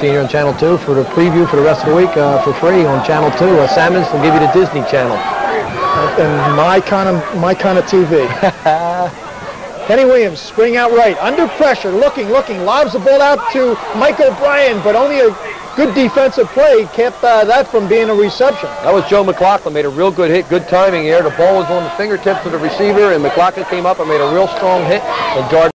See you on Channel 2 for the preview for the rest of the week uh, for free on Channel 2. Uh, Salmons will give you the Disney Channel. And my kind of my kind of TV. Kenny Williams, spring out right, under pressure, looking, looking, lobs the ball out to Mike O'Brien, but only a good defensive play kept uh, that from being a reception. That was Joe McLaughlin. Made a real good hit, good timing here. The ball was on the fingertips of the receiver, and McLaughlin came up and made a real strong hit. And Jordan